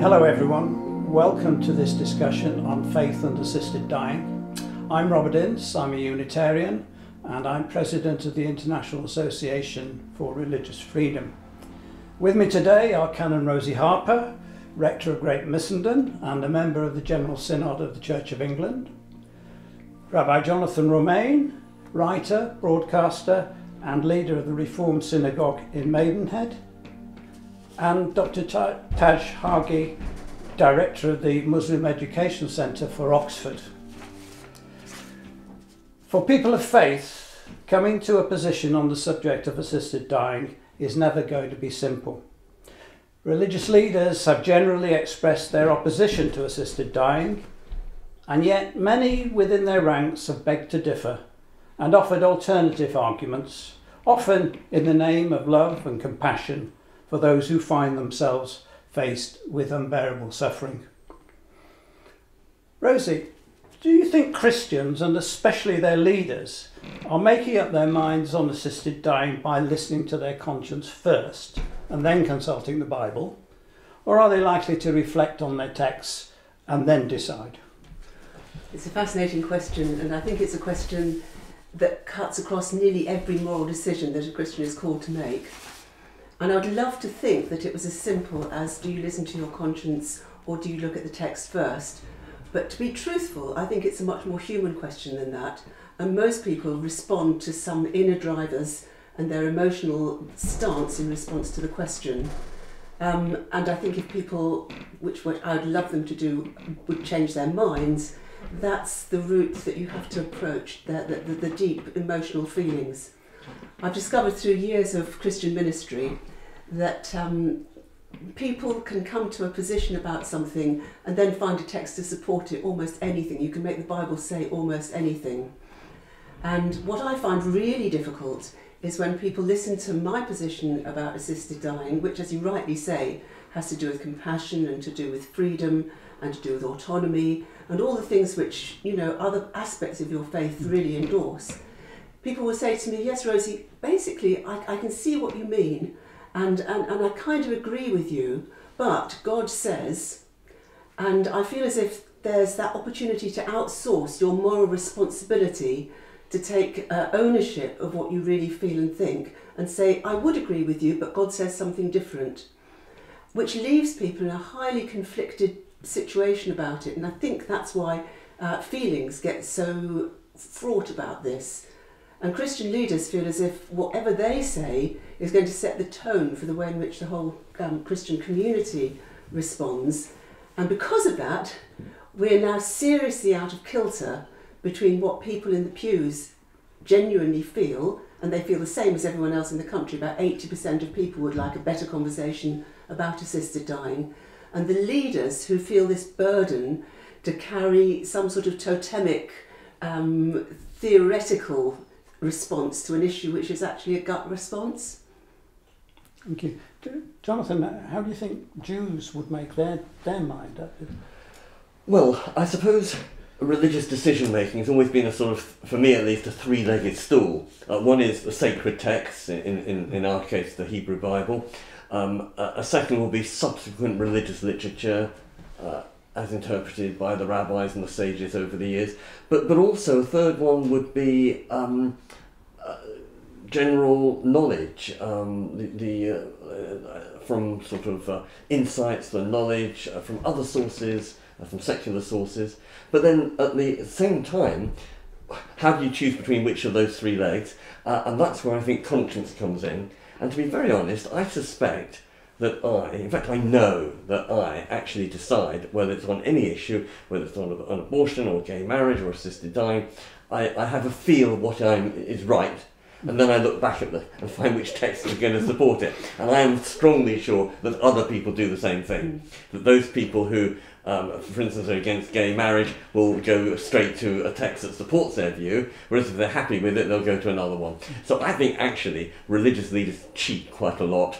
Hello, everyone. Welcome to this discussion on faith and assisted dying. I'm Robert Ince, I'm a Unitarian, and I'm President of the International Association for Religious Freedom. With me today are Canon Rosie Harper, Rector of Great Missenden and a member of the General Synod of the Church of England, Rabbi Jonathan Romain, writer, broadcaster, and leader of the Reformed Synagogue in Maidenhead, and Dr. Taj Hargey, Director of the Muslim Education Centre for Oxford. For people of faith, coming to a position on the subject of assisted dying is never going to be simple. Religious leaders have generally expressed their opposition to assisted dying, and yet many within their ranks have begged to differ and offered alternative arguments, often in the name of love and compassion for those who find themselves faced with unbearable suffering. Rosie, do you think Christians, and especially their leaders, are making up their minds on assisted dying by listening to their conscience first and then consulting the Bible? Or are they likely to reflect on their texts and then decide? It's a fascinating question, and I think it's a question that cuts across nearly every moral decision that a Christian is called to make. And I'd love to think that it was as simple as do you listen to your conscience or do you look at the text first? But to be truthful, I think it's a much more human question than that. And most people respond to some inner drivers and their emotional stance in response to the question. Um, and I think if people, which I'd love them to do, would change their minds, that's the route that you have to approach, the, the, the deep emotional feelings. I've discovered through years of Christian ministry that um, people can come to a position about something and then find a text to support it, almost anything. You can make the Bible say almost anything. And what I find really difficult is when people listen to my position about assisted dying, which, as you rightly say, has to do with compassion and to do with freedom and to do with autonomy and all the things which, you know, other aspects of your faith really endorse. People will say to me, Yes, Rosie, basically, I, I can see what you mean, and, and, and I kind of agree with you, but God says, and I feel as if there's that opportunity to outsource your moral responsibility to take uh, ownership of what you really feel and think and say, I would agree with you, but God says something different, which leaves people in a highly conflicted situation about it. And I think that's why uh, feelings get so fraught about this. And Christian leaders feel as if whatever they say is going to set the tone for the way in which the whole um, Christian community responds. And because of that, we're now seriously out of kilter between what people in the pews genuinely feel, and they feel the same as everyone else in the country. About 80% of people would like a better conversation about assisted dying, and the leaders who feel this burden to carry some sort of totemic, um, theoretical response to an issue which is actually a gut response. Thank you. Jonathan, how do you think Jews would make their, their mind up? Well, I suppose religious decision making has always been a sort of, for me at least, a three legged stool. Uh, one is the sacred texts, in, in, in our case, the Hebrew Bible. Um, a, a second will be subsequent religious literature, uh, as interpreted by the rabbis and the sages over the years. But, but also, a third one would be um, uh, general knowledge, um, the, the, uh, uh from sort of uh, insights, the knowledge uh, from other sources, uh, from secular sources. But then at the same time, how do you choose between which of those three legs? and that's where I think conscience comes in. And to be very honest, I suspect that I, in fact, I know that I actually decide whether it's on any issue, whether it's on, on abortion or gay marriage or assisted dying. I, I have a feel what I'm is right, and then I look back at them and find which text is going to support it. And I am strongly sure that other people do the same thing. That those people who, um, for instance, are against gay marriage will go straight to a text that supports their view, whereas if they're happy with it, they'll go to another one. So I think actually religious leaders cheat quite a lot.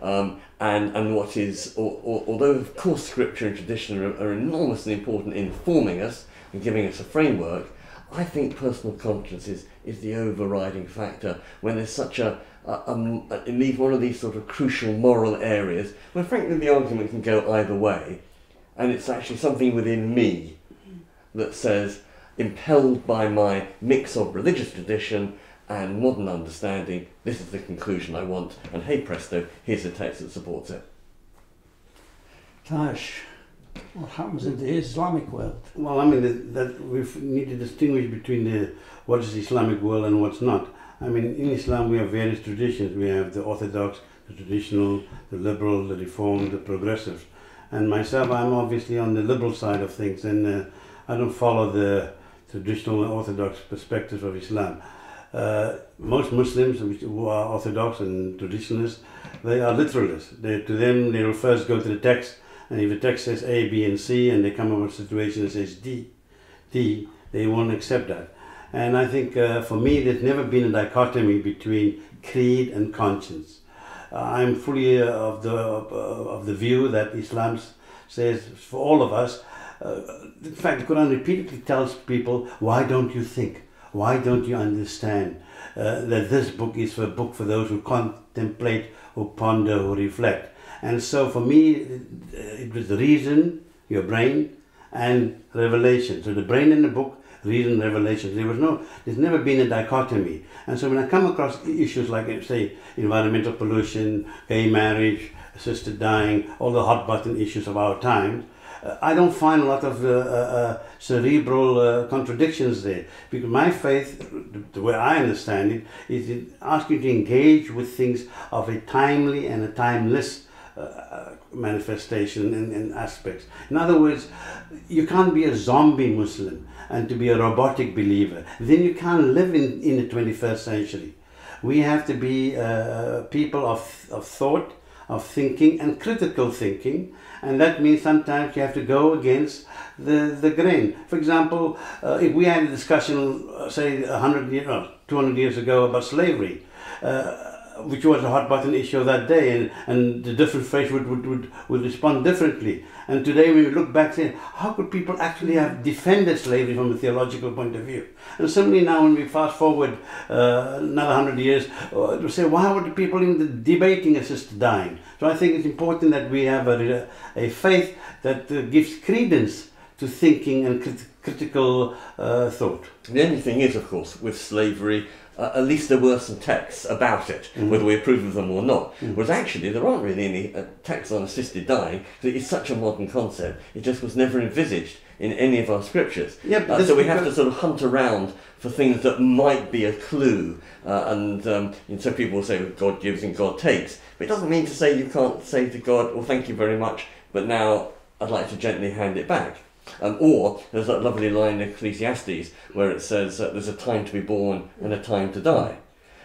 Um, and, and what is, or, or, although of course scripture and tradition are, are enormously important in forming us and giving us a framework, I think personal conscience is, is the overriding factor when there's such a, a, a, these, one of these sort of crucial moral areas where frankly the argument can go either way. And it's actually something within me that says impelled by my mix of religious tradition and modern understanding this is the conclusion I want and hey presto here's a text that supports it. Taj, what happens in the Islamic world? Well, I mean, that, that we need to distinguish between the, what is the Islamic world and what's not. I mean, in Islam we have various traditions. We have the Orthodox, the traditional, the liberal, the Reformed, the progressive. And myself, I'm obviously on the liberal side of things, and uh, I don't follow the traditional Orthodox perspective of Islam. Uh, most Muslims who are Orthodox and traditionalists, they are literalists. They, to them, they will first go to the text and if the text says A, B, and C, and they come up with a situation that says D, D, they won't accept that. And I think uh, for me, there's never been a dichotomy between creed and conscience. Uh, I'm fully uh, of the uh, of the view that Islam says for all of us. Uh, in fact, the Quran repeatedly tells people, "Why don't you think? Why don't you understand uh, that this book is a book for those who contemplate, who ponder, who reflect?" And so for me, it was the reason, your brain, and revelation. So the brain in the book, reason, revelation. There was no, there's never been a dichotomy. And so when I come across issues like, say, environmental pollution, gay marriage, assisted dying, all the hot button issues of our times, uh, I don't find a lot of uh, uh, uh cerebral uh, contradictions there. Because my faith, the, way I understand it, is it asks you to engage with things of a timely and a timeless uh, manifestation and, and aspects. In other words, you can't be a zombie Muslim and to be a robotic believer. Then you can't live in, in the 21st century. We have to be uh, people of, of thought, of thinking, and critical thinking. And that means sometimes you have to go against the, the grain. For example, uh, if we had a discussion, uh, say, 100 years, 200 years ago about slavery, uh, which was a hot button issue that day, and, and the different faiths would, would, would, would respond differently. And today, we look back, saying, how could people actually have defended slavery from a theological point of view? And similarly, now when we fast forward uh, another hundred years, uh, to say, why were the people in the debating assisted dying? So I think it's important that we have a, a faith that uh, gives credence to thinking and crit- critical uh, thought. The only thing is, of course, with slavery, uh, at least there were some texts about it, mm. whether we approve of them or not. Mm. Whereas actually, there aren't really any uh, texts on assisted dying, it's such a modern concept, it just was never envisaged in any of our scriptures. Yeah, uh, so we have to sort of hunt around for things that might be a clue. Uh, and, um, and so people will say God gives and God takes. But it doesn't mean to say you can't say to God, well, thank you very much, but now I'd like to gently hand it back. Um, or there's that lovely line in Ecclesiastes where it says uh, there's a time to be born and a time to die.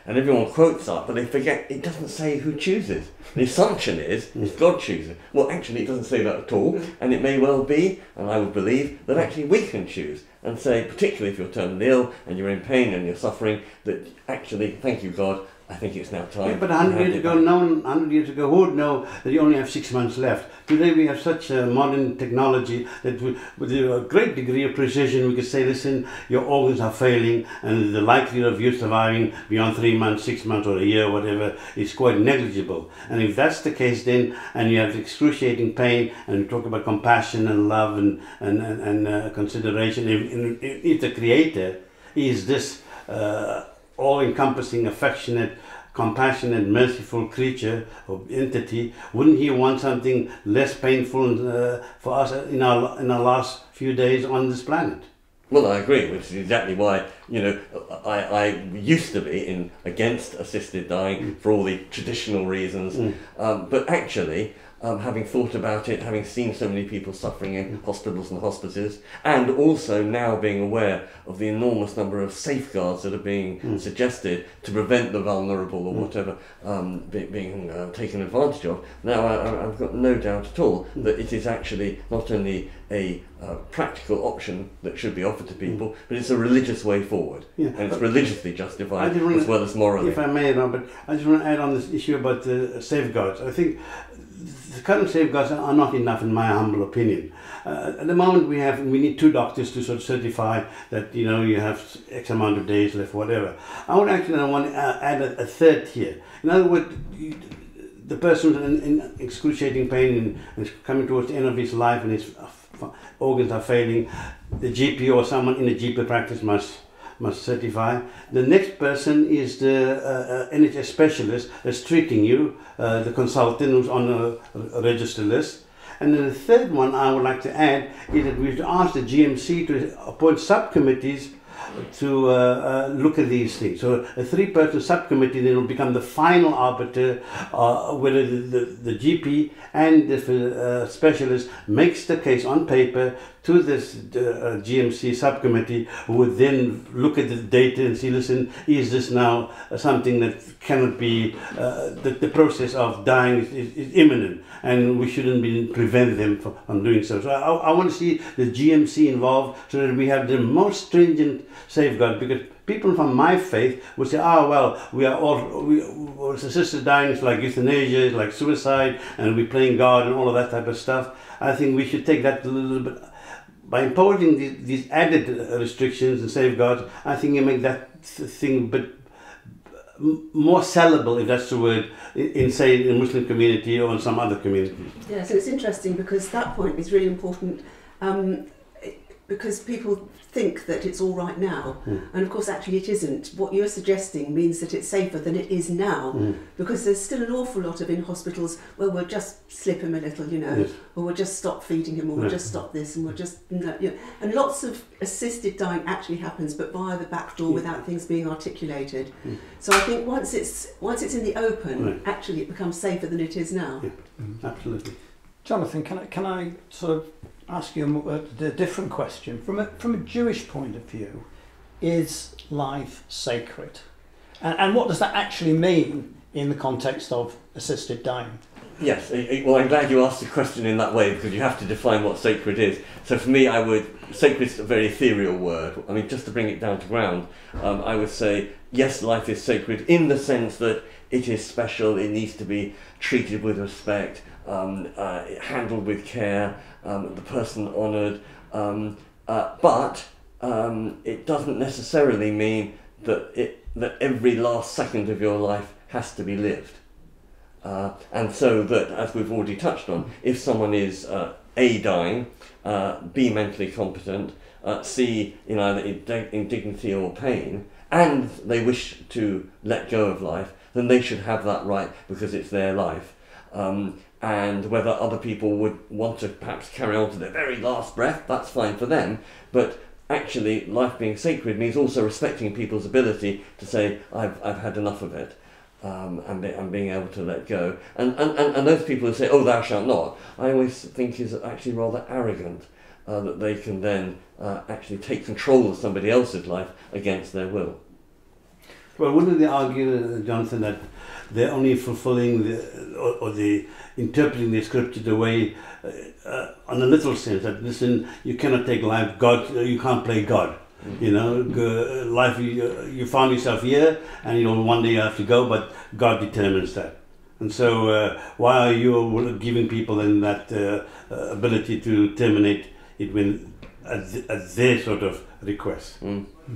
And everyone quotes that, but they forget it doesn't say who chooses. The assumption is it's God chooses. Well, actually, it doesn't say that at all, and it may well be, and I would believe, that actually we can choose and say, particularly if you're terminally ill and you're in pain and you're suffering, that actually, thank you, God, I think it's now time. Yeah, but 100 years ago, no one, 100 years ago, who would know that you only have six months left? Today we have such a modern technology that we, with a great degree of precision we can say, listen, your organs are failing and the likelihood of you surviving beyond three months, six months or a year, whatever, is quite negligible. And if that's the case then, and you have excruciating pain, and you talk about compassion and love and, and, and, and uh, consideration, if, if the Creator is this uh, all-encompassing, affectionate, compassionate, merciful creature or entity, wouldn't he want something less painful uh, for us in our in our last few days on this planet? Well, I agree, which is exactly why you know I, I used to be in against assisted dying mm. for all the traditional reasons, mm. um, but actually um, having thought about it, having seen so many people suffering in hospitals and hospices, and also now being aware of the enormous number of safeguards that are being mm. suggested to prevent the vulnerable or mm. whatever um, be, being uh, taken advantage of. Now, I, have got no doubt at all mm. that it is actually not only a uh, practical option that should be offered to people, mm. but it's a religious way forward, yeah. and it's religiously justified as well as morally. If I may, Robert, I just want to add on this issue about the safeguards. I think the current safeguards are not enough, in my humble opinion. Uh, at the moment, we have we need two doctors to sort of certify that you know you have X amount of days left, whatever. I would actually I want to uh, add a, a third here. In other words, you, the person in, in excruciating pain and, is coming towards the end of his life and his uh, organs are failing, the GP or someone in the GP practice must must certify. The next person is the uh, uh, NHS specialist that's treating you, uh, the consultant who's on a, register list. And then the third one I would like to add is that we should ask the GMC to appoint subcommittees to uh, uh, look at these things. So a three-person subcommittee then will become the final arbiter uh, whether the, the, the, GP and the uh, specialist makes the case on paper to this uh, GMC subcommittee would then look at the data and see, listen, is this now something that cannot be, uh, the, the process of dying is, is, is, imminent and we shouldn't be prevent them from, doing so. So I, I want to see the GMC involved so that we have the most stringent safeguard because people from my faith would say, oh, well, we are all, we, assisted dying is like euthanasia, it's like suicide, and we're playing God and all of that type of stuff. I think we should take that a little bit by imposing these, these added restrictions and safeguards, I think you make that thing but more sellable, if that's the word, in, say in the Muslim community or in some other communities. Yeah, so it's interesting because that point is really important. Um, because people think that it's all right now, mm. and of course, actually, it isn't. What you're suggesting means that it's safer than it is now, mm. because there's still an awful lot of in hospitals where we'll just slip him a little, you know, yes. or we'll just stop feeding him, or we'll just stop this, and we'll just, you know, and lots of assisted dying actually happens, but via the back door without things being articulated. Mm. So I think once it's once it's in the open, right. actually, it becomes safer than it is now. Yeah. Absolutely. Jonathan, can I, can I sort of ask you a, a different question. From a, from a Jewish point of view, is life sacred? And, and what does that actually mean in the context of assisted dying? Yes, well, I'm glad you asked the question in that way because you have to define what sacred is. So for me, I would sacred is a very ethereal word. I mean, just to bring it down to ground, um, I would say yes, life is sacred in the sense that it is special. It needs to be treated with respect, um, uh, handled with care, um, the person honoured, um, uh, but um, it doesn't necessarily mean that it that every last second of your life has to be lived. Uh, and so that, as we've already touched on, if someone is uh, A, dying, uh, B, mentally competent, uh, C, in either indignity or pain, and they wish to let go of life, then they should have that right because it's their life. Um, and whether other people would want to perhaps carry on to their very last breath, that's fine for them. But actually, life being sacred means also respecting people's ability to say, I've, I've had enough of it. Um, and, be, and being able to let go. And, and, and, and those people who say, oh, thou shalt not, I always think is actually rather arrogant uh, that they can then uh, actually take control of somebody else's life against their will. Well, wouldn't they argue, uh, Jonathan, that they're only fulfilling the, or, or the interpreting the scripture the way, uh, uh, on a literal sense, that listen, you cannot take life, God, uh, you can't play God. Mm-hmm. You know, life, you, uh, you found yourself here, and you know, one day you have to go, but God determines that. And so, uh, why are you giving people then that uh, ability to terminate it when at, at their sort of request? Mm. Mm-hmm.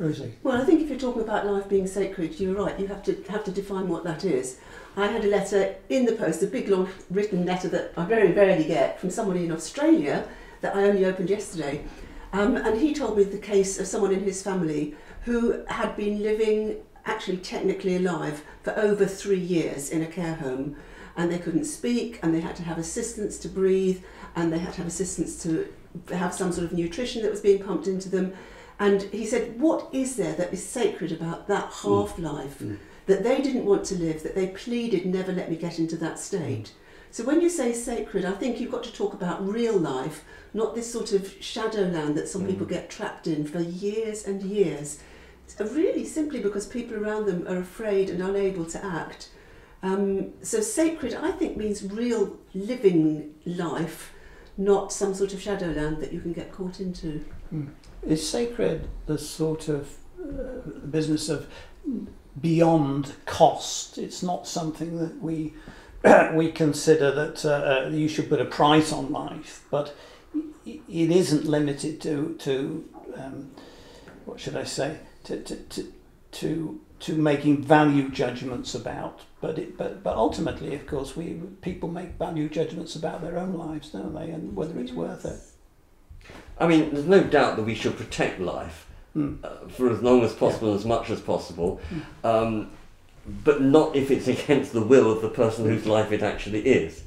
Rosie? Well, I think if you're talking about life being sacred, you're right. You have to have to define what that is. I had a letter in the post, a big long written letter that I very rarely get from somebody in Australia that I only opened yesterday. Um, and he told me the case of someone in his family who had been living actually technically alive for over three years in a care home and they couldn't speak and they had to have assistance to breathe and they had to have assistance to have some sort of nutrition that was being pumped into them and he said, What is there that is sacred about that half life mm. mm. that they didn't want to live, that they pleaded, never let me get into that state? So when you say sacred, I think you've got to talk about real life, not this sort of shadowland that some mm. people get trapped in for years and years. really simply because people around them are afraid and unable to act. Um, so sacred, I think, means real living life, not some sort of shadowland that you can get caught into. Mm. Is sacred the sort of uh, business of beyond cost? It's not something that we we consider that uh, uh, you should put a price on life, but it isn't limited to to um, what should I say to to to to, to making value judgments about. But it, but but ultimately, of course, we people make value judgments about their own lives, don't they, and whether it's worth it. I mean, there's no doubt that we should protect life Mm. uh, for as long as possible, as much as possible, um, but not if it's against the will of the person whose life it actually is.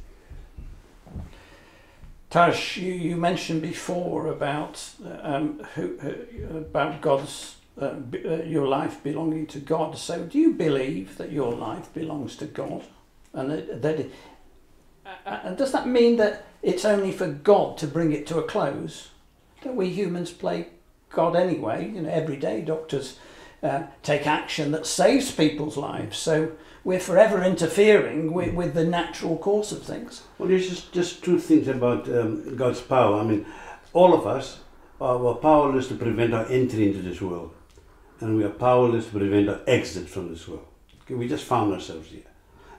Taj, you, you mentioned before about um, who, about God's uh, uh, your life belonging to God. So, do you believe that your life belongs to God, and that, that it, uh, and does that mean that it's only for God to bring it to a close? That we humans play God anyway. You know, every day doctors uh, take action that saves people's lives. So we're forever interfering with, with the natural course of things. Well, there's just, just two things about um, God's power. I mean, all of us are, powerless to prevent our entry into this world, and we are powerless to prevent our exit from this world. We just found ourselves here,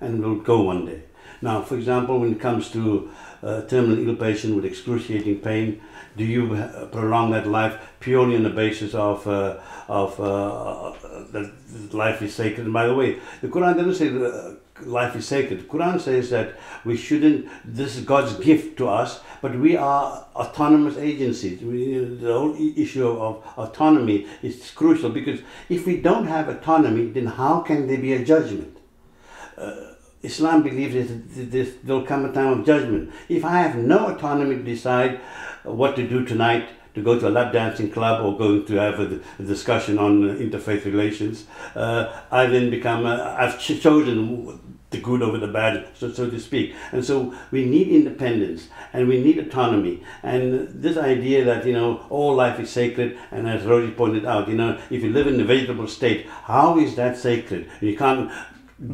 and we'll go one day. Now, for example, when it comes to a terminal ill patient with excruciating pain, do you uh, prolong that life purely on the basis of uh, of uh, that life is sacred? And by the way, the Quran doesn't say that uh, life is sacred. The Quran says that we shouldn't. This is God's gift to us, but we are autonomous agencies. We, the whole issue of autonomy is crucial because if we don't have autonomy, then how can there be a judgment? Islam believes that this, there'll come a time of judgment. If I have no autonomy to decide what to do tonight, to go to a lap dancing club or going to have a, a discussion on uh, interfaith relations, uh, I then become, uh, I've ch- chosen the good over the bad, so, so to speak. And so we need independence and we need autonomy. And this idea that, you know, all life is sacred, and as Rosie pointed out, you know, if you live in a vegetable state, how is that sacred? You can't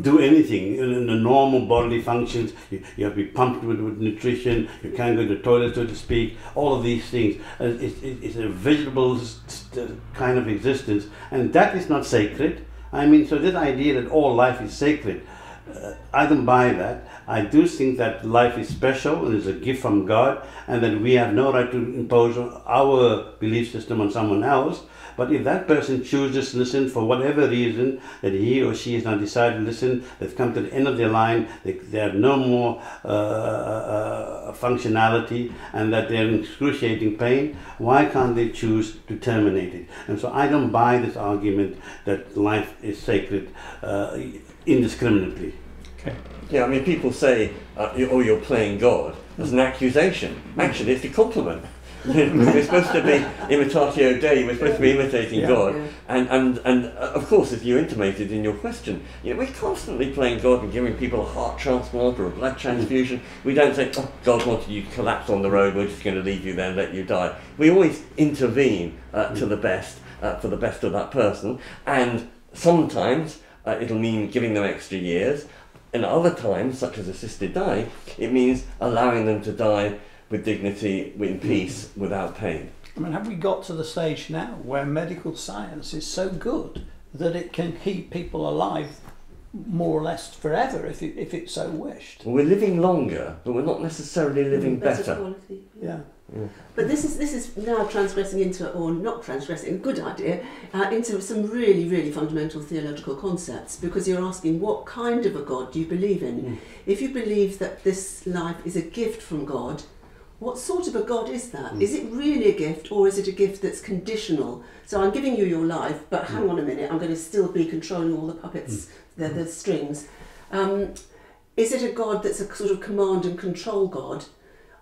do anything in, the normal bodily functions. You, you have to be pumped with, with nutrition. You can't go to the toilet, so to speak. All of these things. Uh, it's, it's a vegetable s- kind of existence, and that is not sacred. I mean, so this idea that all life is sacred, uh, I don't buy that. I do think that life is special and is a gift from God, and that we have no right to impose our belief system on someone else. But if that person chooses to listen for whatever reason that he or she has not decided to listen, they've come to the end of their line, they, they have no more uh, uh, functionality, and that they're in excruciating pain, why can't they choose to terminate it? And so I don't buy this argument that life is sacred uh, indiscriminately. Okay. Yeah, I mean, people say, uh, "Oh, you're playing God" as an accusation. Actually, it's a compliment. We're supposed to be imitatio Dei. We're supposed to be imitating Yeah. God, Yeah. and and and uh, of course, as you intimated in your question, you know, we're constantly playing God and giving people a heart transplant or a blood transfusion. We don't say, "Oh, God wanted you to collapse on the road. We're just going to leave you there and let you die." We always intervene uh, to the best uh, for the best of that person, and sometimes uh, it'll mean giving them extra years. And other times, such as assisted dying, it means allowing them to die with dignity, in peace, without pain. I mean, have we got to the stage now where medical science is so good that it can keep people alive more or less forever if it, if it so wished? Well, We're living longer, but we're not necessarily living better. better. quality. Yeah. But this is this is now transgressing into, or not transgressing, good idea, uh, into some really, really fundamental theological concepts. Because you're asking, what kind of a God do you believe in? Mm. If you believe that this life is a gift from God, what sort of a God is that? Mm. Is it really a gift, or is it a gift that's conditional? So I'm giving you your life, but hang on a minute, I'm going to still be controlling all the puppets, the, the strings. Um, is it a God that's a sort of command and control God?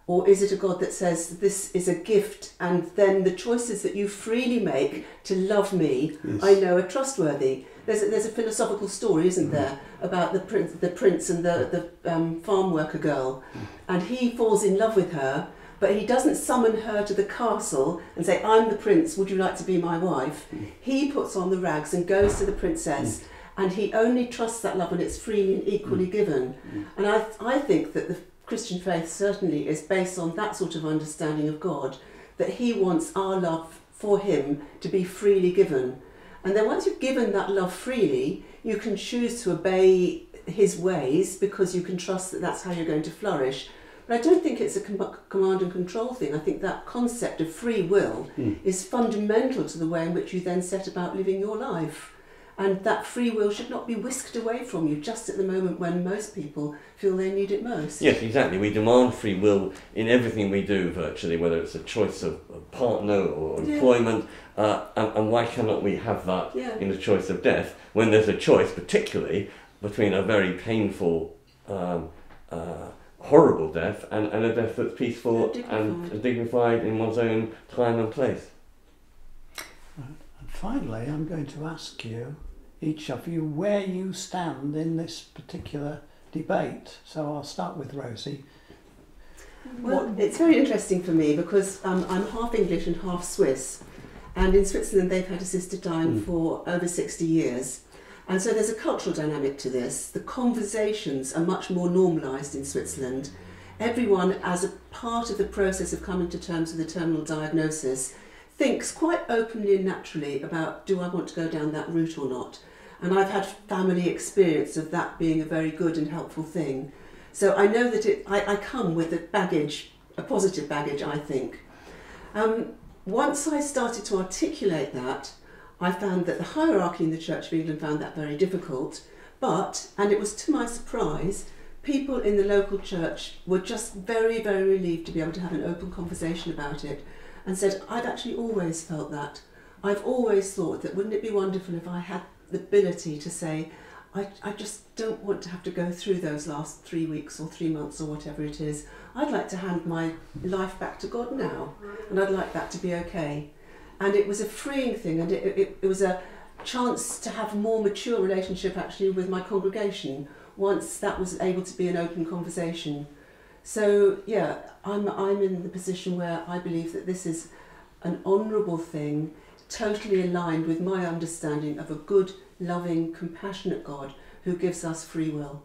Or is it a God that says this is a gift and then the choices that you freely make to love me, Yes. I know are trustworthy? There's a, there's a philosophical story, isn't mm-hmm. there, about the prince, the prince and the, the um, farm worker girl. And he falls in love with her, but he doesn't summon her to the castle and say, I'm the prince, would you like to be my wife? Mm. He puts on the rags and goes to the princess. Mm. And he only trusts that love when it's freely and equally mm. given. And I, I think that the Christian faith certainly is based on that sort of understanding of God, that He wants our love for Him to be freely given. And then once you've given that love freely, you can choose to obey his ways because you can trust that that's how you're going to flourish. But I don't think it's a com- command and control thing. I think that concept of free will Mm. is fundamental to the way in which you then set about living your life. And that free will should not be whisked away from you just at the moment when most people feel they need it most. Yes, exactly. We demand free will in everything we do, virtually, whether it's a choice of a partner or Yeah. employment. Uh, and, and why cannot we have that Yeah. in the choice of death when there's a choice, particularly between a very painful, um, uh, horrible death and, and a death that's peaceful And dignified. and dignified in one's own time and place? And finally, I'm going to ask you, each of you, where you stand in this particular debate. So I'll start with Rosie. Well, What- it's very interesting for me because um, I'm half English and half Swiss. And in Switzerland, they've had assisted dying Mm. for over 60 years. And so there's a cultural dynamic to this. The conversations are much more normalised in Switzerland. Everyone, as a part of the process of coming to terms with a terminal diagnosis, thinks quite openly and naturally about do I want to go down that route or not? And I've had family experience of that being a very good and helpful thing. So I know that it, I, I come with a baggage, a positive baggage, I think. Um, once I started to articulate that, I found that the hierarchy in the Church of England found that very difficult. But, and it was to my surprise, people in the local church were just very, very relieved to be able to have an open conversation about it and said, I've actually always felt that. I've always thought that wouldn't it be wonderful if I had the ability to say, I, I just don't want to have to go through those last three weeks or three months or whatever it is. I'd like to hand my life back to God now, and I'd like that to be okay. And it was a freeing thing, and it, it, it was a chance to have a more mature relationship actually with my congregation once that was able to be an open conversation. So yeah, I'm I'm in the position where I believe that this is an honourable thing, totally aligned with my understanding of a good, loving, compassionate God who gives us free will.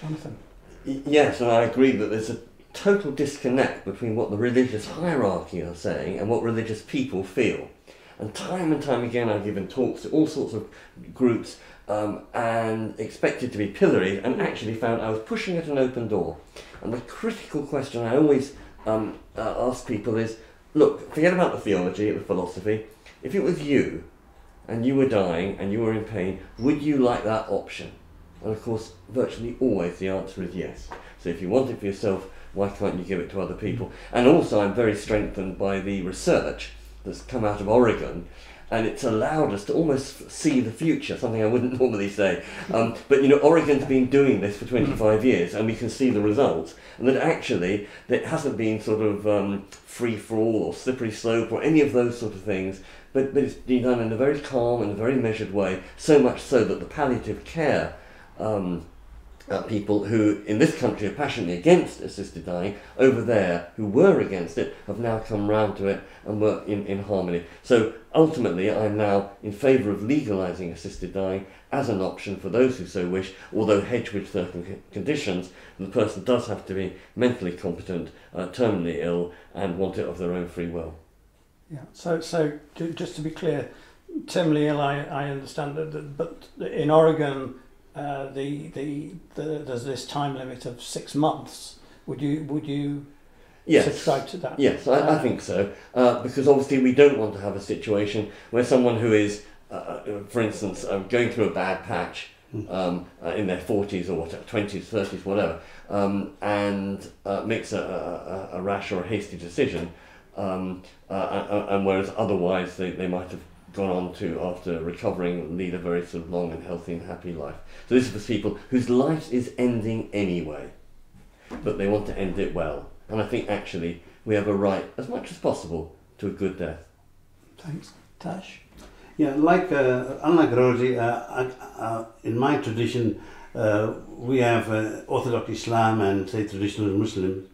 Jonathan. Yes, and I agree that there's a total disconnect between what the religious hierarchy are saying and what religious people feel. And time and time again, I've given talks to all sorts of groups um, and expected to be pilloried, and actually found I was pushing at an open door. And the critical question I always um, uh, ask people is look, forget about the theology, the philosophy. If it was you, and you were dying and you were in pain, would you like that option? And of course, virtually always the answer is yes. So if you want it for yourself, why can't you give it to other people? And also, I'm very strengthened by the research that's come out of Oregon, and it's allowed us to almost see the future, something I wouldn't normally say. Um, but you know, Oregon's been doing this for 25 years, and we can see the results. And that actually, it hasn't been sort of um, free for all or slippery slope or any of those sort of things. But, but it's been done in a very calm and a very measured way, so much so that the palliative care um, people who in this country are passionately against assisted dying, over there who were against it have now come round to it and work in, in harmony. So ultimately, I'm now in favour of legalising assisted dying as an option for those who so wish, although hedged with certain conditions. The person does have to be mentally competent, uh, terminally ill, and want it of their own free will. Yeah. So, so just to be clear, terminally ill, I, I understand that- but in Oregon, uh, the, the the there's this time limit of six months. Would you would you Yes. subscribe to that? Yes, I, I Uh, think so. Uh, because obviously we don't want to have a situation where someone who is, uh, uh, for instance, um, going through a bad patch um, uh, in their 40s or whatever, 20s, 30s, whatever, um, and uh, makes a, a, a- rash or a hasty decision, um, uh, and, and whereas otherwise they, they might have gone on to, after recovering, lead a very sort of long and healthy and happy life. So this is for people whose life is ending anyway, but they want to end it well. And I think actually we have a right, as much as possible, to a good death. Thanks, Taj. Yeah, like uh, unlike Rosie, uh, uh, in my tradition, uh, we have uh, Orthodox Islam and say traditional Muslims,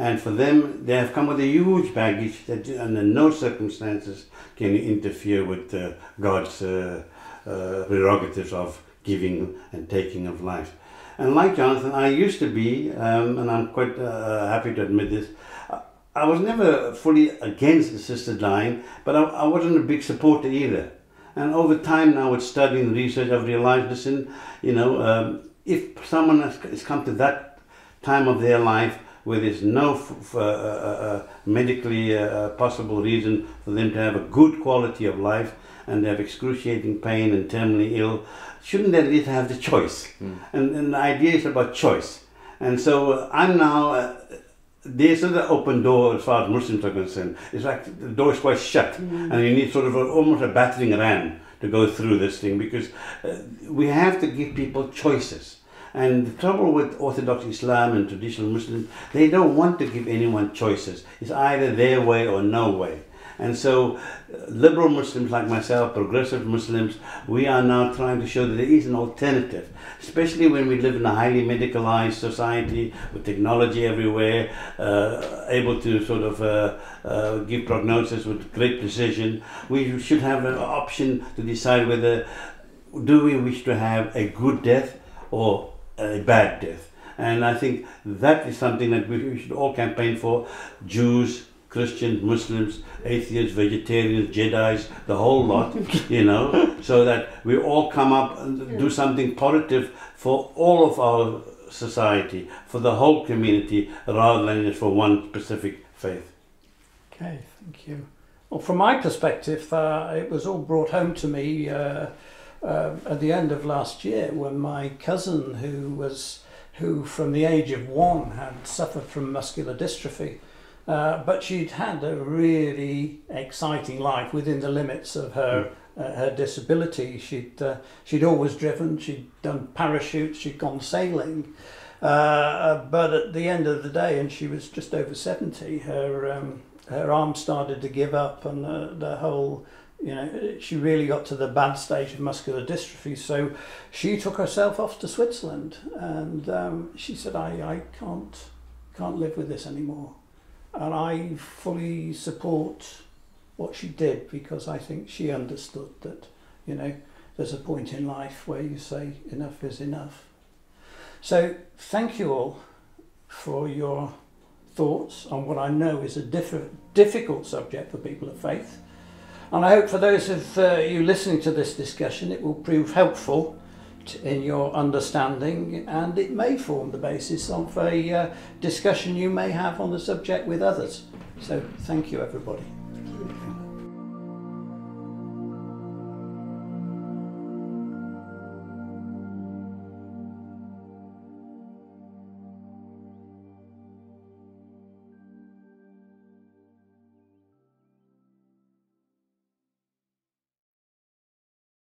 and for them, they have come with a huge baggage that under no circumstances can interfere with uh, God's uh, uh, prerogatives of giving and taking of life. And like Jonathan, I used to be, um, and I'm quite uh, happy to admit this. I- was never fully against assisted dying, but I, I wasn't a big supporter either. And over time now with studying research, I've realized, listen, you know, um, if someone has come to that time of their life where there's no f- f- uh, uh, uh, medically uh, possible reason for them to have a good quality of life and they have excruciating pain and terminally ill, shouldn't they at least have the choice? Mm. And, and the idea is about choice. And so uh, I'm now, uh, there's an open door as far as Muslims are concerned. It's like the door is quite shut Mm. and you need sort of a, almost a battering ram to go through this thing because uh, we have to give people choices. And the trouble with Orthodox Islam and traditional Muslims, they don't want to give anyone choices. It's either their way or no way. And so, uh, liberal Muslims like myself, progressive Muslims, we are now trying to show that there is an alternative, especially when we live in a highly medicalized society with technology everywhere, uh, able to sort of uh, uh, give prognosis with great precision. We should have an option to decide whether do we wish to have a good death or a bad death. And I think that is something that we should all campaign for. Jews, Christians, Muslims, atheists, vegetarians, Jedi's, the whole lot, you know, so that we all come up and do something positive for all of our society, for the whole community, rather than just for one specific faith. Okay, thank you. Well, from my perspective, uh, it was all brought home to me uh, uh, at the end of last year when my cousin, who was who from the age of one had suffered from muscular dystrophy, uh, but she'd had a really exciting life within the limits of her uh, her disability. She'd uh, she'd always driven. She'd done parachutes. She'd gone sailing. Uh, but at the end of the day, and she was just over seventy, her um, her arm started to give up, and the, the whole you know she really got to the bad stage of muscular dystrophy. So she took herself off to Switzerland, and um, she said, "I I can't can't live with this anymore." and I fully support what she did because I think she understood that, you know, there's a point in life where you say enough is enough. So thank you all for your thoughts on what I know is a diff- difficult subject for people of faith. And I hope for those of uh, you listening to this discussion, it will prove helpful t- in your understanding and it may form the basis of a uh, discussion you may have on the subject with others. So thank you everybody.